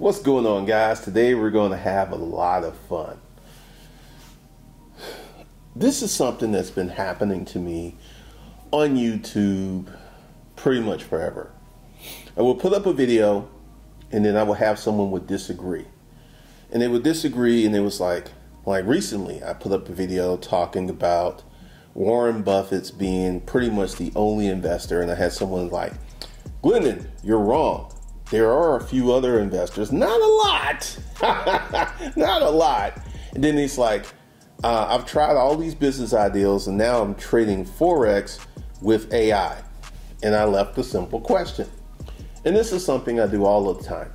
What's going on, guys? Today we're going to have a lot of fun. This is something that's been happening to me on YouTube pretty much forever. I will put up a video and then I will have someone would disagree. And they would disagree and it was like like recently I put up a video talking about Warren Buffett's being pretty much the only investor and I had someone like, Glendon, you're wrong there are a few other investors, not a lot, not a lot. And then he's like, uh, I've tried all these business ideals and now I'm trading Forex with AI. And I left a simple question. And this is something I do all the time.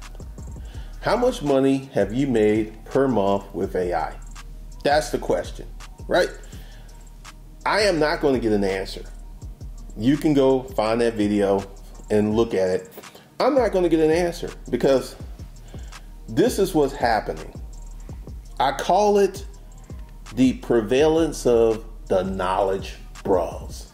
How much money have you made per month with AI? That's the question, right? I am not going to get an answer. You can go find that video and look at it. I'm not going to get an answer because this is what's happening. I call it the prevalence of the knowledge bros.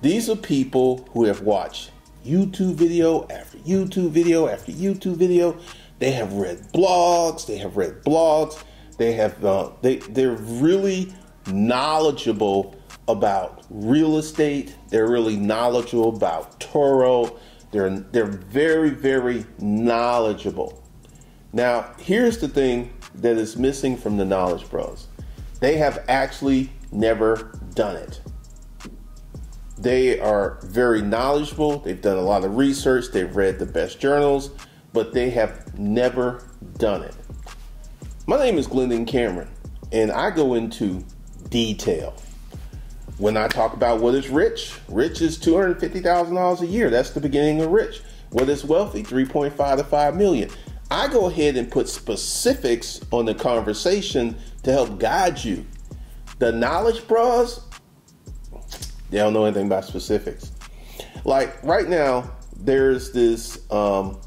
These are people who have watched YouTube video after YouTube video after YouTube video. They have read blogs. They have read blogs. They have uh, they they're really knowledgeable about real estate. They're really knowledgeable about Turo. They're they're very very knowledgeable. Now, here's the thing that is missing from the knowledge bros. They have actually never done it. They are very knowledgeable. They've done a lot of research. They've read the best journals, but they have never done it. My name is Glendon Cameron, and I go into detail when I talk about what is rich, rich is two hundred fifty thousand dollars a year. That's the beginning of rich. What is wealthy? Three point five to five million. I go ahead and put specifics on the conversation to help guide you. The knowledge bros, they don't know anything about specifics. Like right now, there's this um,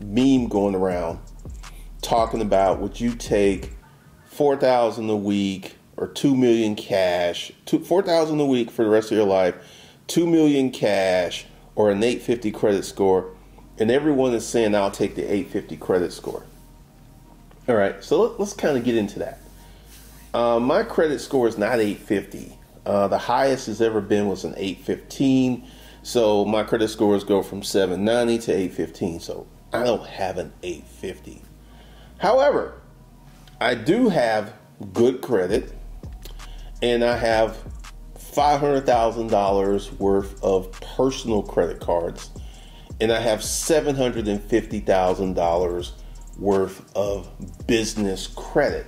meme going around talking about would you take four thousand a week or two million cash, two four thousand a week for the rest of your life, two million cash, or an 850 credit score, and everyone is saying I'll take the 850 credit score. All right, so let, us kind of get into that. Uh, my credit score is not 850. Uh, the highest has ever been was an 815. So my credit scores go from 790 to 815. So I don't have an 850. However, I do have good credit and I have $500,000 worth of personal credit cards, and I have $750,000 worth of business credit.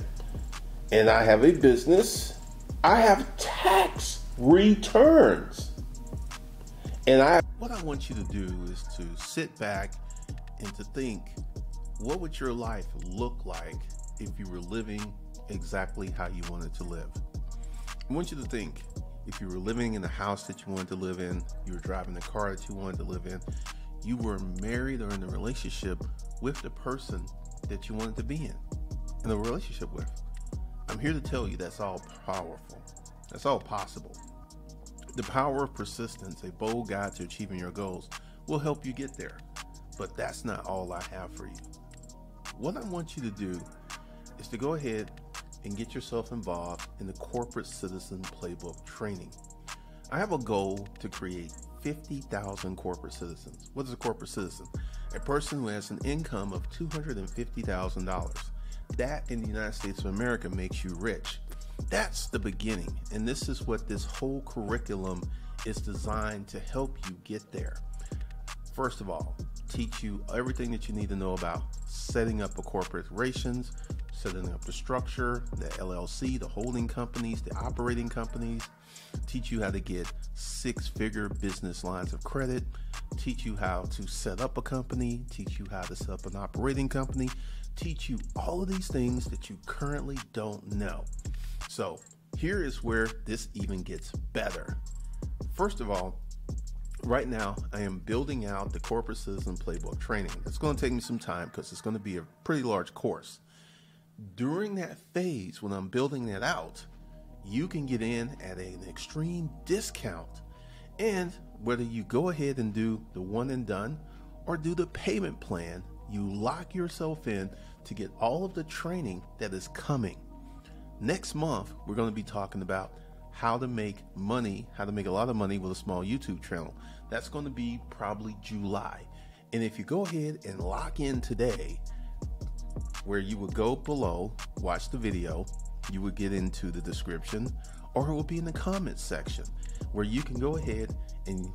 And I have a business, I have tax returns. And I what I want you to do is to sit back and to think what would your life look like if you were living exactly how you wanted to live? I want you to think if you were living in the house that you wanted to live in, you were driving the car that you wanted to live in, you were married or in a relationship with the person that you wanted to be in, in a relationship with. I'm here to tell you that's all powerful. That's all possible. The power of persistence, a bold guide to achieving your goals, will help you get there. But that's not all I have for you. What I want you to do is to go ahead and get yourself involved in the Corporate Citizen Playbook training. I have a goal to create 50,000 corporate citizens. What is a corporate citizen? A person who has an income of $250,000. That in the United States of America makes you rich. That's the beginning, and this is what this whole curriculum is designed to help you get there. First of all, teach you everything that you need to know about setting up a corporations, setting up the structure, the LLC, the holding companies, the operating companies, teach you how to get six figure business lines of credit, teach you how to set up a company, teach you how to set up an operating company, teach you all of these things that you currently don't know. So, here is where this even gets better. First of all, right now I am building out the corporate citizen playbook training. It's going to take me some time because it's going to be a pretty large course during that phase when I'm building that out, you can get in at an extreme discount. And whether you go ahead and do the one and done or do the payment plan, you lock yourself in to get all of the training that is coming. Next month, we're going to be talking about how to make money, how to make a lot of money with a small YouTube channel. That's going to be probably July. And if you go ahead and lock in today, where you would go below, watch the video, you would get into the description, or it will be in the comments section where you can go ahead and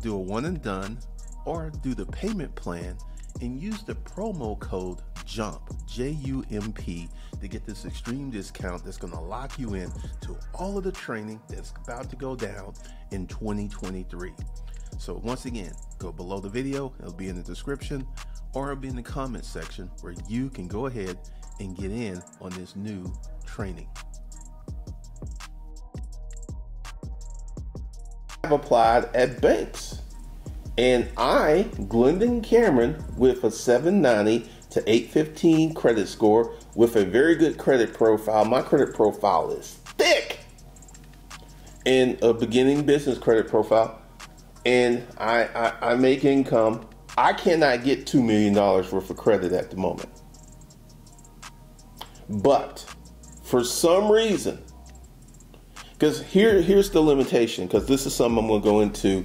do a one and done or do the payment plan and use the promo code JUMP, J U M P, to get this extreme discount that's going to lock you in to all of the training that's about to go down in 2023. So, once again, go below the video, it'll be in the description, or be in the comments section where you can go ahead and get in on this new training. I've applied at banks. And I, Glendon Cameron, with a 790 to 815 credit score, with a very good credit profile. My credit profile is thick. And a beginning business credit profile. And I, I, I make income. I cannot get $2 million worth of credit at the moment. But for some reason, because here here's the limitation, because this is something I'm going to go into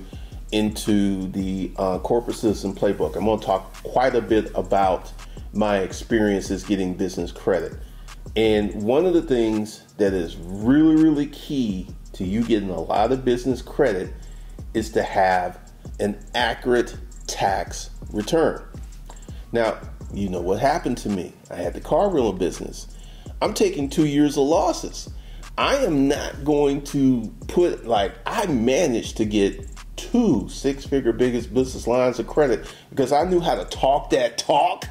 into the uh, corporate citizen playbook. I'm going to talk quite a bit about my experiences getting business credit. And one of the things that is really, really key to you getting a lot of business credit is to have an accurate tax return. Now, you know what happened to me. I had the car rental business. I'm taking two years of losses. I am not going to put, like, I managed to get two six figure biggest business lines of credit because I knew how to talk that talk.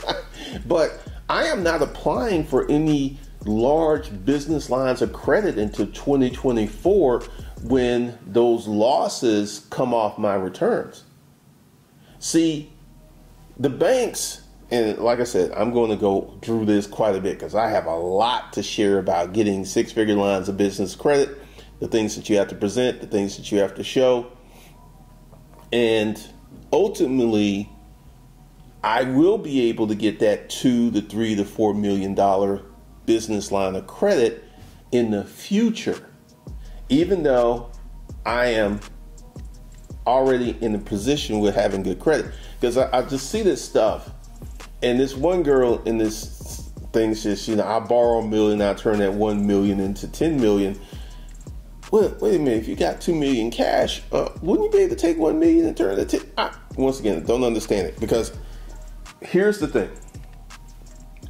but I am not applying for any large business lines of credit into 2024 when those losses come off my returns. See, the banks, and like I said, I'm going to go through this quite a bit because I have a lot to share about getting six figure lines of business credit, the things that you have to present, the things that you have to show. And ultimately, I will be able to get that two to three to four million dollar business line of credit in the future, even though I am already in a position with having good credit. Because I, I, just see this stuff, and this one girl in this thing says, you know, I borrow a million, I turn that one million into ten million wait, wait a minute, if you got two million cash, uh, wouldn't you be able to take one million and turn it to? Once again, don't understand it because here's the thing,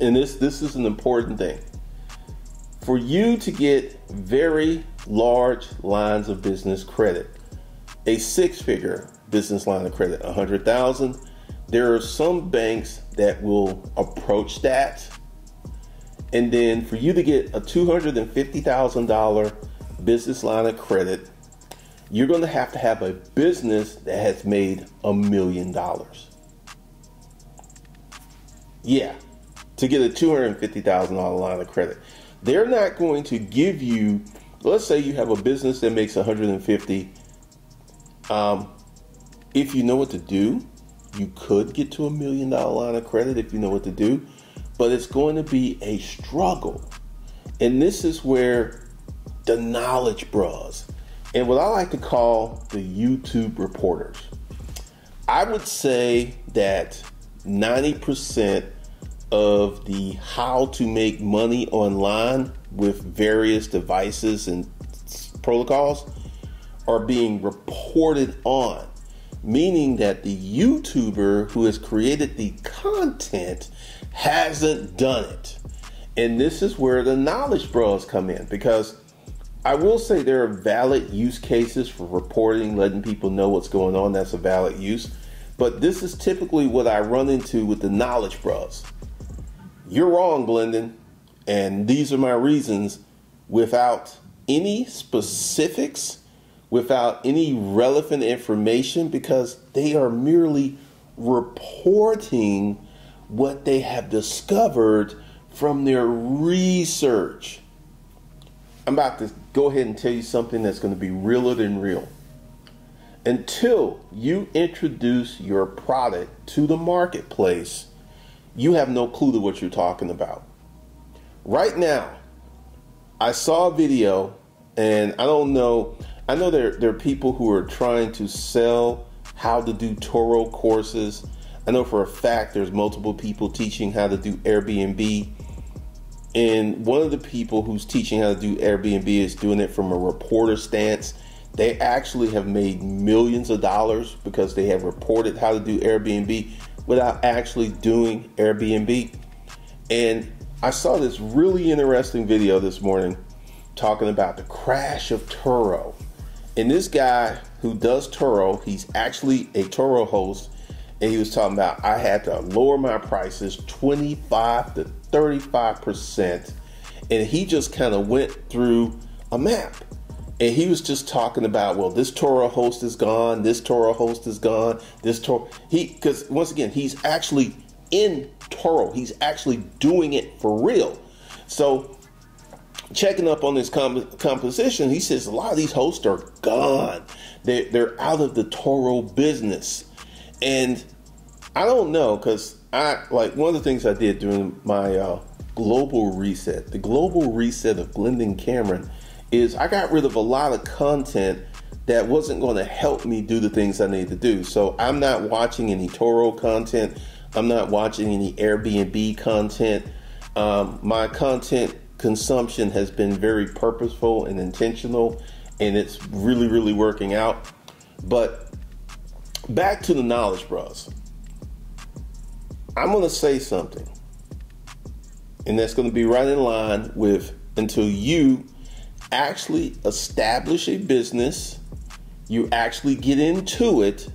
and this this is an important thing. For you to get very large lines of business credit, a six-figure business line of credit, a hundred thousand, there are some banks that will approach that. And then for you to get a two hundred and fifty thousand dollar business line of credit, you're going to have to have a business that has made a million dollars. Yeah, to get a $250,000 line of credit. They're not going to give you, let's say you have a business that makes 150. Um, if you know what to do, you could get to a million dollar line of credit if you know what to do, but it's going to be a struggle. And this is where the knowledge bros, and what I like to call the YouTube reporters. I would say that 90% of the how to make money online with various devices and protocols are being reported on, meaning that the YouTuber who has created the content hasn't done it. And this is where the knowledge bros come in because I will say there are valid use cases for reporting, letting people know what's going on. That's a valid use. But this is typically what I run into with the knowledge bros. You're wrong, Glendon. And these are my reasons without any specifics, without any relevant information, because they are merely reporting what they have discovered from their research. I'm about to go ahead and tell you something that's going to be realer than real. until you introduce your product to the marketplace, you have no clue to what you're talking about. Right now, I saw a video, and I don't know. I know there, there are people who are trying to sell how to do Turo courses. I know for a fact there's multiple people teaching how to do Airbnb. And one of the people who's teaching how to do Airbnb is doing it from a reporter stance. They actually have made millions of dollars because they have reported how to do Airbnb without actually doing Airbnb. And I saw this really interesting video this morning talking about the crash of Turo. And this guy who does Turo, he's actually a Turo host, and he was talking about I had to lower my prices 25 to 35%. And he just kind of went through a map. And he was just talking about, well, this Turo host is gone, this Turo host is gone, this Turo. He, because once again, he's actually in Turo. He's actually doing it for real. So, checking up on this comp- composition, he says a lot of these hosts are gone. They're, they're out of the Turo business. And I don't know because I like one of the things I did during my uh, global reset, the global reset of Glendon Cameron, is I got rid of a lot of content that wasn't going to help me do the things I need to do. So I'm not watching any Turo content. I'm not watching any Airbnb content. Um, my content consumption has been very purposeful and intentional, and it's really, really working out. But back to the knowledge bros. I'm going to say something, and that's going to be right in line with until you actually establish a business, you actually get into it,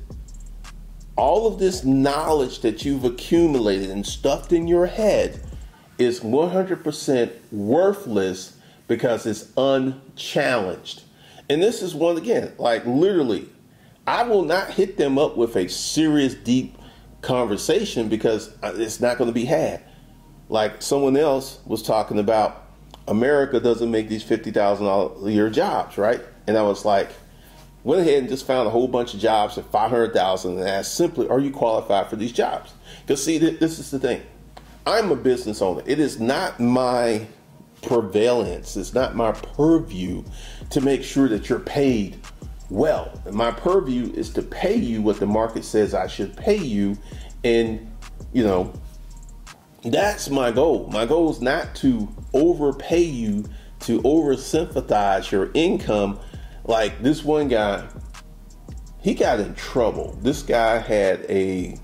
all of this knowledge that you've accumulated and stuffed in your head is 100% worthless because it's unchallenged. And this is one again, like literally, I will not hit them up with a serious, deep conversation because uh, it's not going to be had. Like someone else was talking about, America doesn't make these fifty thousand dollars a year jobs, right? And I was like, went ahead and just found a whole bunch of jobs at five hundred thousand, and asked simply, "Are you qualified for these jobs?" Because see, this is the thing. I'm a business owner. It is not my prevalence. It's not my purview to make sure that you're paid well. My purview is to pay you what the market says I should pay you. And, you know, that's my goal. My goal is not to overpay you, to over sympathize your income. Like this one guy, he got in trouble. This guy had a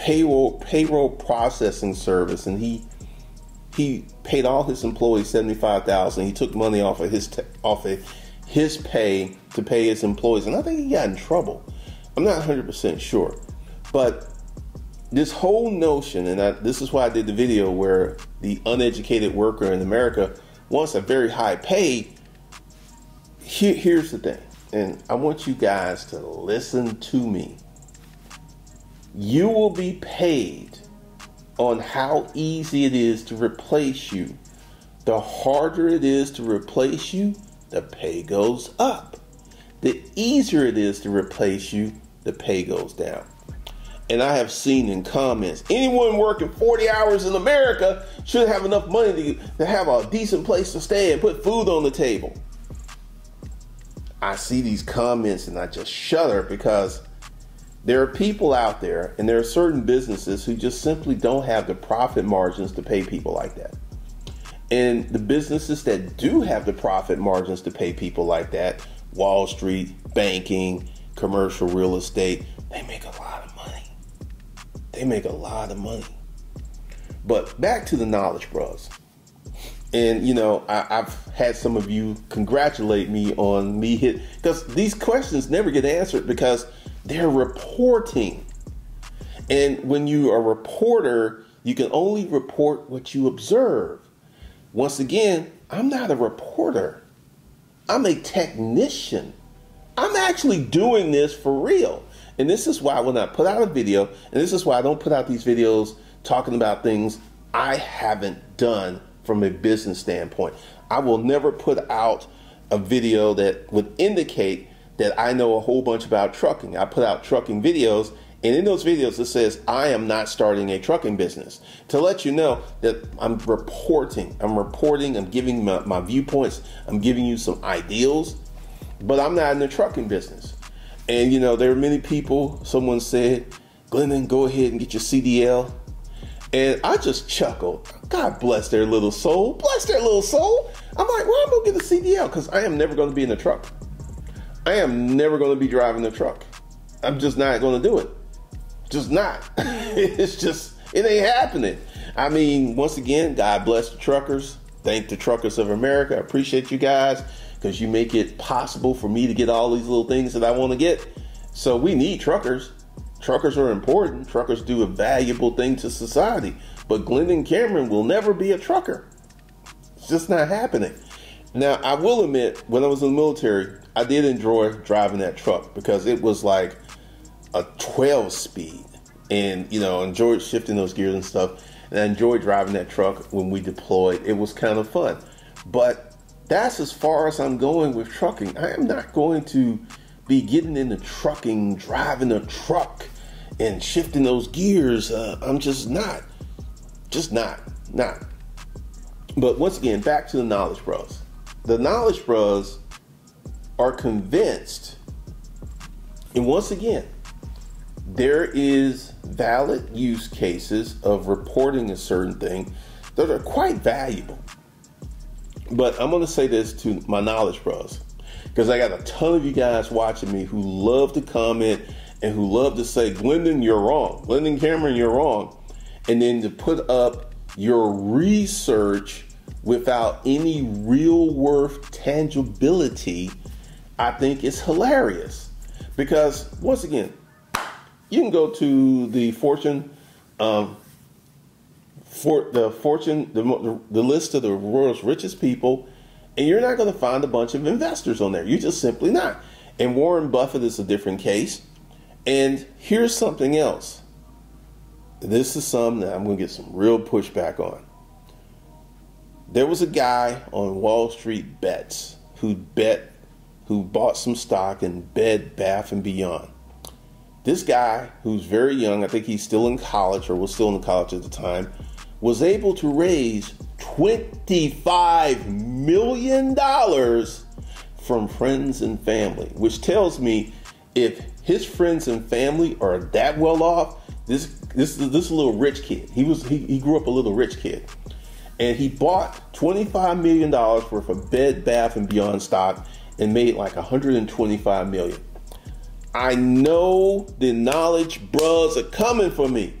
payroll payroll processing service and he he paid all his employees 75,000. He took money off of his t- off of his pay to pay his employees. And I think he got in trouble. I'm not 100% sure. But this whole notion, and I, this is why I did the video where the uneducated worker in America wants a very high pay. Here, here's the thing, and I want you guys to listen to me. You will be paid on how easy it is to replace you. The harder it is to replace you, the pay goes up. The easier it is to replace you, the pay goes down. And I have seen in comments, anyone working 40 hours in America should have enough money to, to have a decent place to stay and put food on the table. I see these comments and I just shudder because there are people out there and there are certain businesses who just simply don't have the profit margins to pay people like that. And the businesses that do have the profit margins to pay people like that, Wall Street, banking, commercial real estate, they make a lot of money. They make a lot of money. But back to the knowledge bros. And you know, I, have had some of you congratulate me on me hit because these questions never get answered because they're reporting. And when you are a reporter, you can only report what you observe. Once again, I'm not a reporter, I'm a technician. I'm actually doing this for real. And this is why when I put out a video, and this is why I don't put out these videos talking about things I haven't done from a business standpoint. I will never put out a video that would indicate that I know a whole bunch about trucking. I put out trucking videos, and in those videos it says I am not starting a trucking business. To let you know that I'm reporting, I'm reporting, I'm giving my, my viewpoints, I'm giving you some ideals, but I'm not in the trucking business. And you know, there are many people, someone said, Glendon, go ahead and get your CDL. And I just chuckled. God bless their little soul. Bless their little soul. I'm like, well, I'm gonna get a CDL because I am never gonna be in a truck. I am never gonna be driving a truck. I'm just not gonna do it. Just not. it's just it ain't happening. I mean, once again, God bless the truckers. Thank the truckers of America. I appreciate you guys because you make it possible for me to get all these little things that I want to get. So we need truckers. Truckers are important. Truckers do a valuable thing to society. But Glendon Cameron will never be a trucker. It's just not happening. Now, I will admit, when I was in the military, I did enjoy driving that truck because it was like a 12 speed. And, you know, enjoyed shifting those gears and stuff. And I enjoyed driving that truck when we deployed. It was kind of fun. But that's as far as I'm going with trucking. I am not going to be getting into trucking, driving a truck, and shifting those gears. Uh, I'm just not. Just not. Not. But once again, back to the Knowledge Bros. The Knowledge Bros are convinced, and once again, there is valid use cases of reporting a certain thing that are quite valuable. But I'm going to say this to my knowledge bros because I got a ton of you guys watching me who love to comment and who love to say, Glendon, you're wrong. Glendon Cameron, you're wrong. And then to put up your research without any real worth tangibility, I think is hilarious. Because once again, you can go to the Fortune um, for the fortune, the, the list of the world's richest people, and you're not going to find a bunch of investors on there. You're just simply not. And Warren Buffett is a different case. And here's something else. This is something that I'm going to get some real pushback on. There was a guy on Wall Street bets who bet, who bought some stock in Bed Bath and Beyond. This guy, who's very young, I think he's still in college or was still in college at the time, was able to raise $25 million from friends and family, which tells me if his friends and family are that well off, this this this little rich kid, he was he, he grew up a little rich kid, and he bought $25 million worth of Bed Bath and Beyond stock and made like 125 million. I know the knowledge bros are coming for me.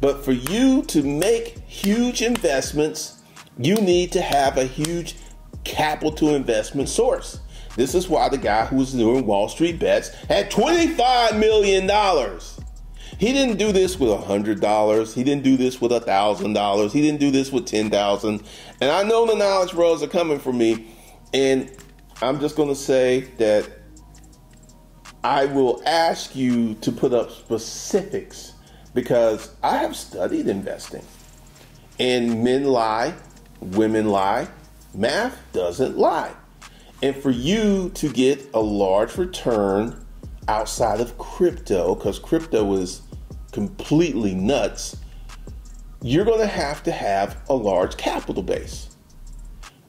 But for you to make huge investments, you need to have a huge capital investment source. This is why the guy who was doing Wall Street bets had $25 million. He didn't do this with a $100. He didn't do this with a $1,000. He didn't do this with 10000 And I know the knowledge bros are coming for me. And I'm just going to say that I will ask you to put up specifics because I have studied investing. And men lie, women lie, math doesn't lie. And for you to get a large return outside of crypto, because crypto is completely nuts, you're going to have to have a large capital base,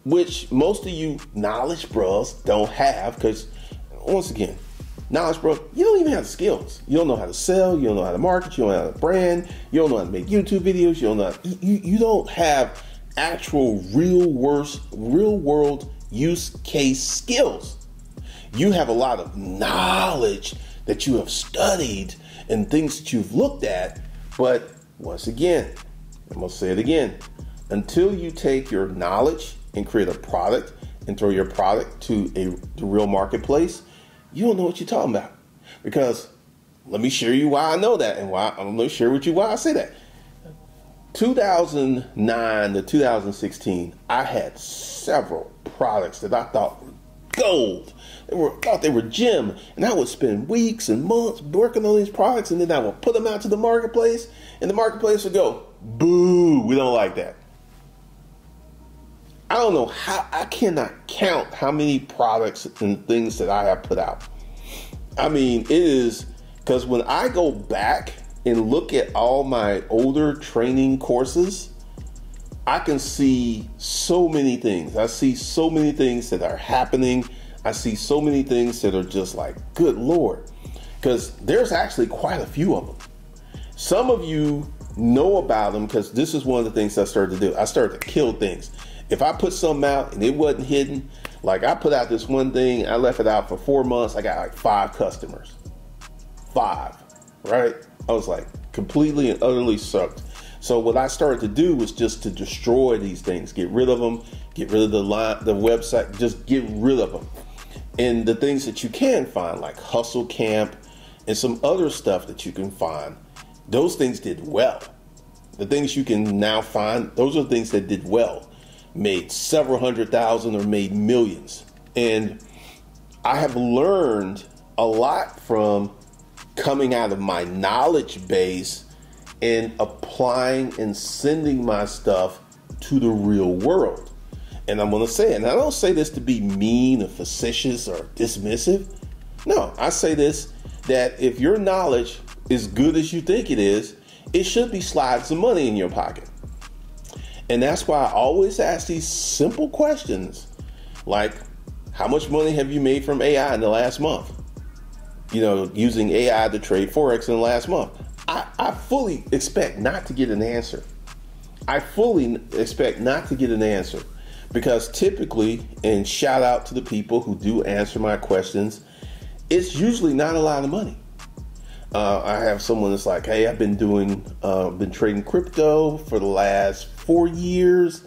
which most of you knowledge bros don't have. Because, once again, knowledge, bro, you don't even have the skills. You don't know how to sell. You don't know how to market. You don't know how to brand. You don't know how to make YouTube videos. You don't know. How, you, you don't have actual real worst, real world use case skills. You have a lot of knowledge that you have studied and things that you've looked at. But once again, I'm gonna say it again. Until you take your knowledge and create a product and throw your product to a the real marketplace, you don't know what you're talking about. Because let me share you why I know that and why I'm going to share with you why I say that. 2009 to 2016, I had several products that I thought were gold. They were thought they were gem, and I would spend weeks and months working on these products, and then I would put them out to the marketplace, and the marketplace would go, "Boo, we don't like that." I don't know how I cannot count how many products and things that I have put out. I mean, it is because when I go back and look at all my older training courses, I can see so many things. I see so many things that are happening. I see so many things that are just like, good Lord. Because there's actually quite a few of them. Some of you know about them because this is one of the things I started to do. I started to kill things. If I put something out and it wasn't hidden, like I put out this one thing, I left it out for four months. I got like five customers. Five, right? I was like completely and utterly sucked. So what I started to do was just to destroy these things, get rid of them, get rid of the line, the website, just get rid of them. And the things that you can find, like Hustle Camp and some other stuff that you can find, those things did well. The things you can now find, those are things that did well, made several hundred thousand or made millions. And I have learned a lot from coming out of my knowledge base and applying and sending my stuff to the real world. And I'm going to say it, and I don't say this to be mean or facetious or dismissive. No, I say this that if your knowledge is good as you think it is, it should be sliding some money in your pocket. And that's why I always ask these simple questions like, how much money have you made from AI in the last month? You know, using AI to trade Forex in the last month. I, I fully expect not to get an answer. I fully expect not to get an answer because typically, and shout out to the people who do answer my questions, it's usually not a lot of money. Uh, I have someone that's like, "Hey, I've been doing, uh, been trading crypto for the last four years.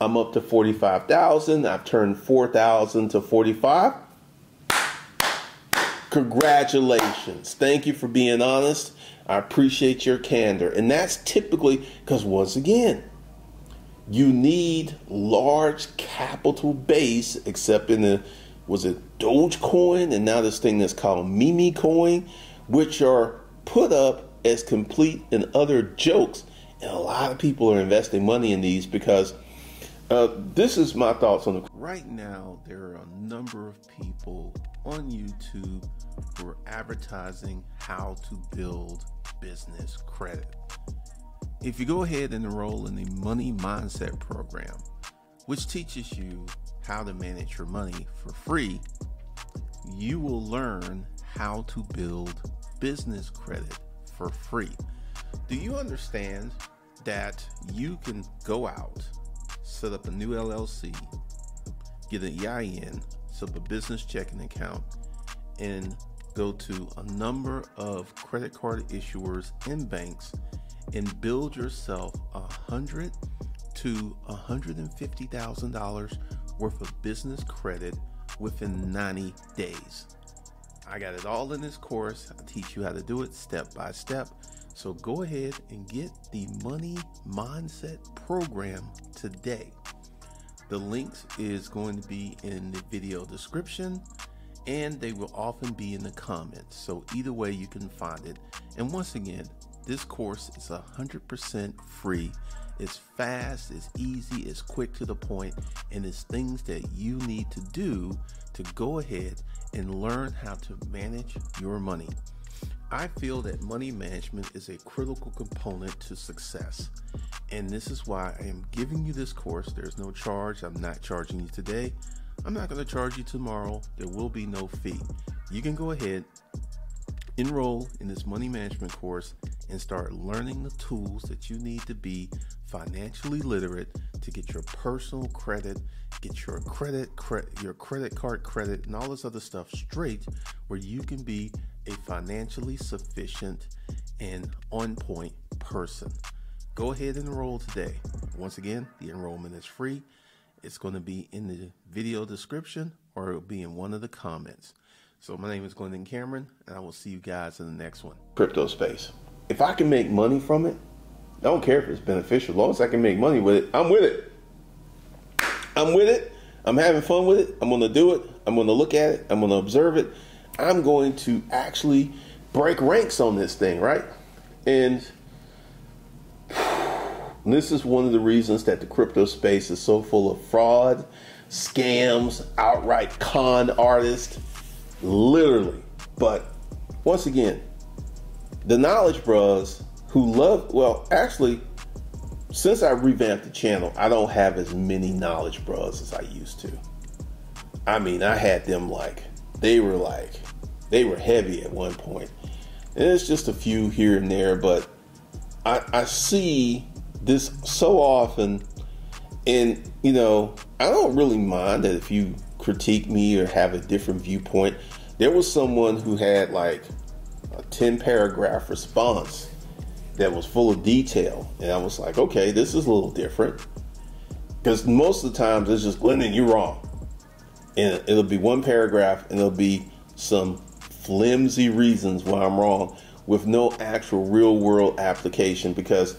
I'm up to forty-five thousand. I've turned four thousand to forty-five. Congratulations! Thank you for being honest. I appreciate your candor. And that's typically because, once again, you need large capital base, except in the, was it Dogecoin? And now this thing that's called Meme Coin, which are put up as complete and other jokes. And a lot of people are investing money in these because uh, this is my thoughts on the. Right now, there are a number of people on YouTube who are advertising how to build business credit. If you go ahead and enroll in the Money Mindset program, which teaches you how to manage your money for free, you will learn how to build business credit for free. Do you understand that you can go out, set up a new LLC, get an EIN, set up a business checking account, and go to a number of credit card issuers and banks and build yourself a hundred to a hundred and fifty thousand dollars worth of business credit within 90 days. I got it all in this course. I teach you how to do it step by step. So go ahead and get the money mindset program today. The links is going to be in the video description and they will often be in the comments. So either way, you can find it. And once again, this course is 100% free. It's fast, it's easy, it's quick to the point, and it's things that you need to do to go ahead and learn how to manage your money. I feel that money management is a critical component to success. And this is why I am giving you this course. There's no charge. I'm not charging you today. I'm not going to charge you tomorrow. There will be no fee. You can go ahead, enroll in this money management course, and start learning the tools that you need to be financially literate to get your personal credit, get your credit, cre- your credit card credit, and all this other stuff straight, where you can be a financially sufficient and on point person. Go ahead and enroll today. Once again, the enrollment is free. It's going to be in the video description or it'll be in one of the comments. So my name is Glendon Cameron, and I will see you guys in the next one. Crypto space. If I can make money from it, I don't care if it's beneficial. As long as I can make money with it, I'm with it. I'm with it. I'm having fun with it. I'm going to do it. I'm going to look at it. I'm going to observe it. I'm going to actually break ranks on this thing, right? And and this is one of the reasons that the crypto space is so full of fraud, scams, outright con artists. Literally, But once again, the knowledge bros who love, well, actually, since I revamped the channel, I don't have as many knowledge bros as I used to. I mean, I had them like, they were like, they were heavy at one point. And it's just a few here and there, but I, I see this so often. And, you know, I don't really mind that if you critique me or have a different viewpoint. There was someone who had like a 10 paragraph response that was full of detail. And I was like, okay, this is a little different. Because most of the times it's just, Glendon, you're wrong. And it'll be one paragraph and it'll be some flimsy reasons why I'm wrong with no actual real world application. Because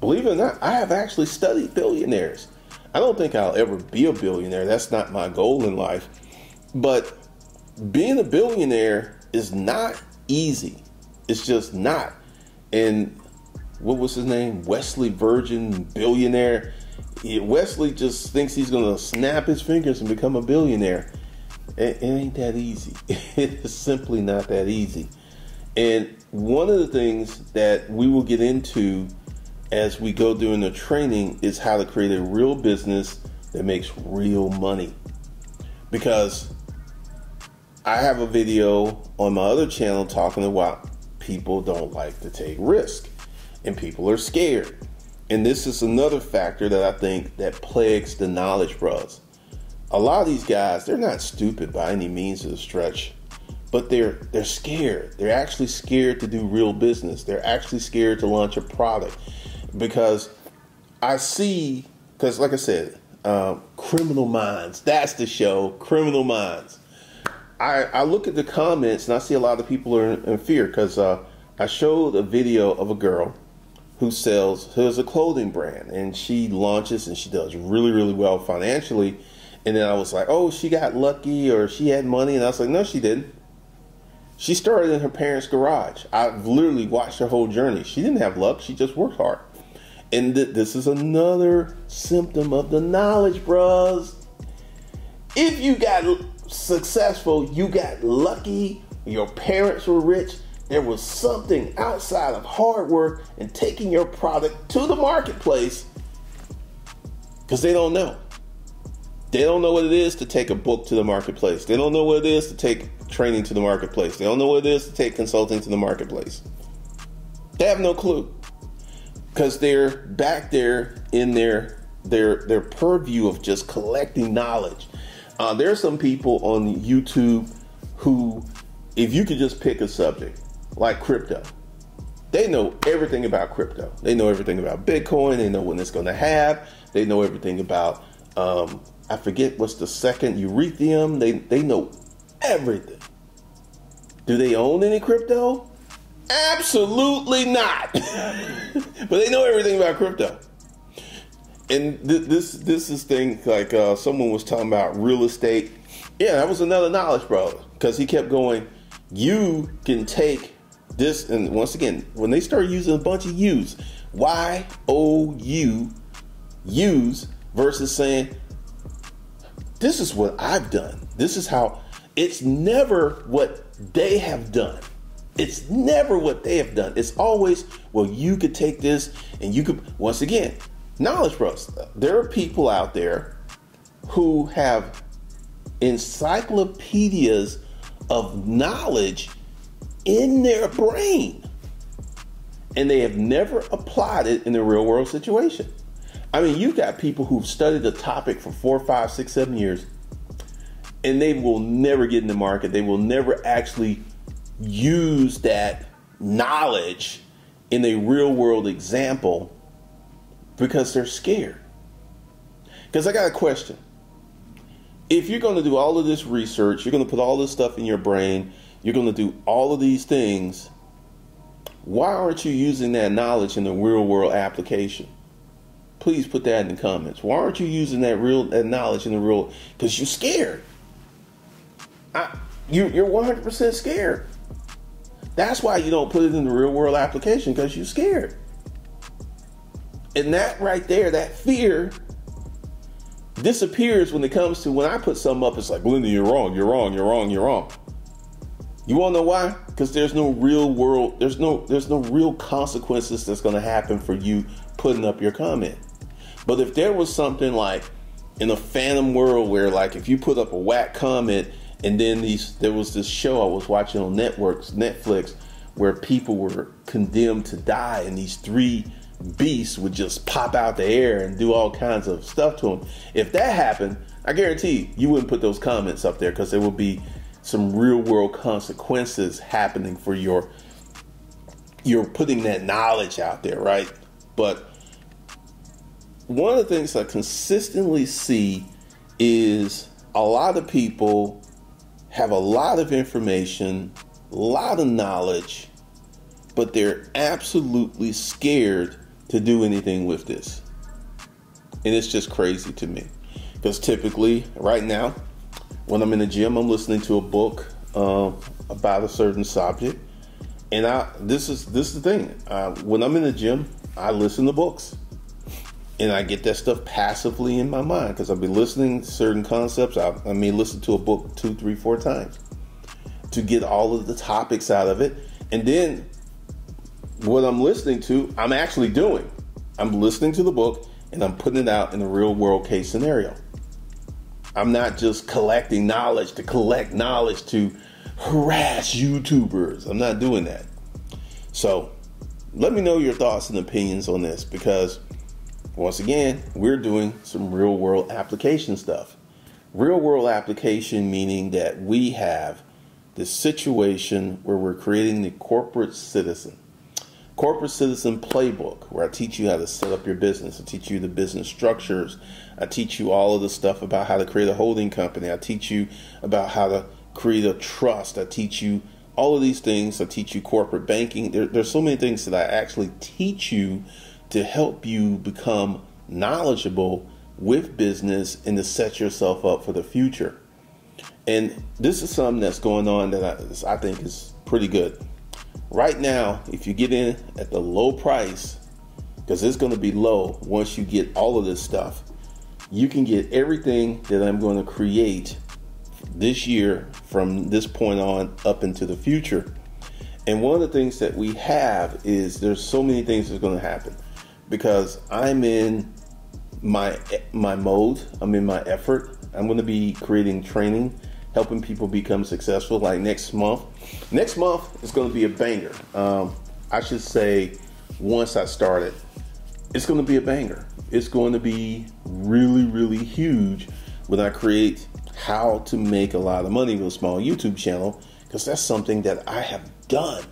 believe it or not, I have actually studied billionaires. I don't think I'll ever be a billionaire. That's not my goal in life. But being a billionaire is not easy. It's just not. And what was his name? Wesley Virgin billionaire. Wesley just thinks he's going to snap his fingers and become a billionaire. It, it ain't that easy. it's simply not that easy. And one of the things that we will get into as we go during the training is how to create a real business that makes real money. Because I have a video on my other channel talking about people don't like to take risk and people are scared. And this is another factor that I think that plagues the knowledge bros. A lot of these guys, they're not stupid by any means of the stretch, but they're they're scared. They're actually scared to do real business. They're actually scared to launch a product because I see because like I said, um, Criminal Minds. That's the show, Criminal Minds. I, I look at the comments and I see a lot of people are in, in fear because uh, I showed a video of a girl who sells who has a clothing brand and she launches and she does really really well financially and then I was like oh she got lucky or she had money and I was like no she didn't she started in her parents garage I've literally watched her whole journey she didn't have luck she just worked hard and th- this is another symptom of the knowledge, bros. If you got successful, you got lucky, your parents were rich, there was something outside of hard work and taking your product to the marketplace because they don't know. They don't know what it is to take a book to the marketplace. They don't know what it is to take training to the marketplace. They don't know what it is to take consulting to the marketplace. They have no clue because they're back there in their their their purview of just collecting knowledge. Uh, there are some people on YouTube who, if you could just pick a subject like crypto, they know everything about crypto. They know everything about Bitcoin. They know when it's going to have. They know everything about um, I forget what's the second Ethereum. They they know everything. Do they own any crypto? Absolutely not. but they know everything about crypto. And th- this this is thing like uh, someone was talking about real estate. Yeah, that was another knowledge bro because he kept going. You can take this, and once again, when they start using a bunch of U's, Y O U, use versus saying, "This is what I've done. This is how." It's never what they have done. It's never what they have done. It's always, well, you could take this and you could, once again, knowledge bros. There are people out there who have encyclopedias of knowledge in their brain and they have never applied it in the real world situation. I mean, you've got people who've studied a topic for four, five, six, seven years and they will never get in the market. They will never actually use that knowledge in a real world example because they're scared. Because I got a question. If you're going to do all of this research, you're going to put all this stuff in your brain, you're going to do all of these things, why aren't you using that knowledge in the real world application? Please put that in the comments. Why aren't you using that real that knowledge in the real? Because you're scared. I, you, you're 100% scared. That's why you don't put it in the real world application because you're scared. And that right there, that fear disappears when it comes to when I put something up, it's like, Linda, you're wrong, you're wrong, you're wrong, you're wrong. You want to know why? Because there's no real world, there's no there's no real consequences that's to happen for you putting up your comment. But if there was something like in a phantom world where like if you put up a whack comment and then these there was this show I was watching on networks Netflix where people were condemned to die and these three beasts would just pop out the air and do all kinds of stuff to them. If that happened, I guarantee you wouldn't put those comments up there because there would be some real world consequences happening for your you're putting that knowledge out there, right? But one of the things I consistently see is a lot of people have a lot of information, a lot of knowledge, but they're absolutely scared to do anything with this. And it's just crazy to me. Because typically, right now, when I'm in the gym, I'm listening to a book uh, about a certain subject, and I this is this is the thing. Uh, when I'm in the gym, I listen to books, and I get that stuff passively in my mind because I've been listening to certain concepts. I, I may listen to a book two, three, four times to get all of the topics out of it, and then what I'm listening to, I'm actually doing. I'm listening to the book and I'm putting it out in a real world case scenario. I'm not just collecting knowledge to collect knowledge to harass YouTubers. I'm not doing that. So let me know your thoughts and opinions on this because once again, we're doing some real world application stuff. Real world application meaning that we have this situation where we're creating the corporate citizen. Corporate Citizen Playbook, where I teach you how to set up your business. I teach you the business structures. I teach you all of the stuff about how to create a holding company. I teach you about how to create a trust. I teach you all of these things. I teach you corporate banking. There, there's so many things that I actually teach you to help you become knowledgeable with business and to set yourself up for the future. And this is something that's going on that I, I think is pretty good right now, if you get in at the low price, because it's going to be low once you get all of this stuff, you can get everything that I'm going to create this year from this point on up into the future. And one of the things that we have is there's so many things that's going to happen because I'm in my my mode, I'm in my effort. I'm going to be creating training helping people become successful. Like next month, next month is going to be a banger. Um, I should say, once I started, it's going to be a banger. It's going to be really, really huge when I create how to make a lot of money with a small YouTube channel because that's something that I have done.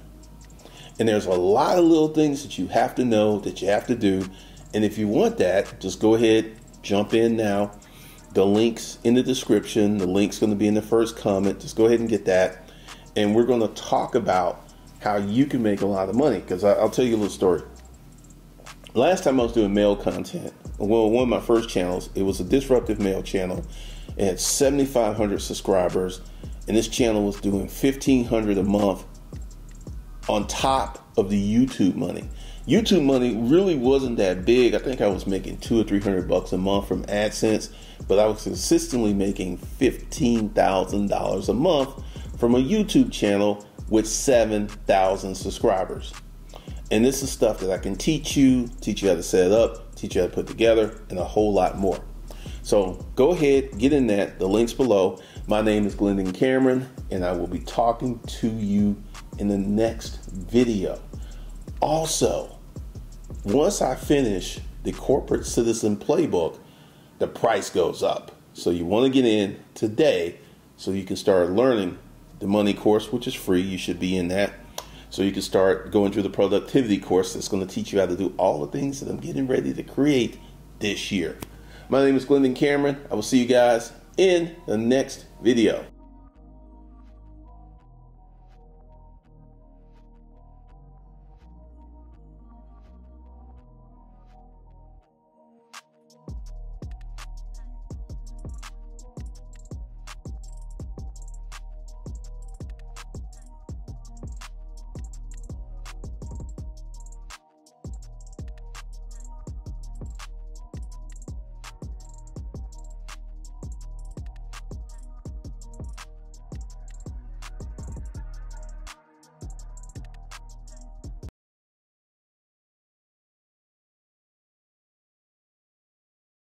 And there's a lot of little things that you have to know that you have to do. And if you want that, just go ahead, jump in now the link's in the description. The link's going to be in the first comment. Just go ahead and get that. And we're going to talk about how you can make a lot of money. Because I'll tell you a little story. Last time I was doing mail content, well, one of my first channels, it was a disruptive mail channel. It had 7,500 subscribers, and this channel was doing 1,500 a month on top of the YouTube money. YouTube money really wasn't that big. I think I was making two or three hundred bucks a month from AdSense, but I was consistently making fifteen thousand dollars a month from a YouTube channel with seven thousand subscribers. And this is stuff that I can teach you, teach you how to set up, teach you how to put together, and a whole lot more. So go ahead, get in that. The link's below. My name is Glendon Cameron, and I will be talking to you in the next video. Also, once I finish the corporate citizen playbook, the price goes up. So you want to get in today so you can start learning the money course, which is free. You should be in that. So you can start going through the productivity course that's going to teach you how to do all the things that I'm getting ready to create this year. My name is Glendon Cameron. I will see you guys in the next video.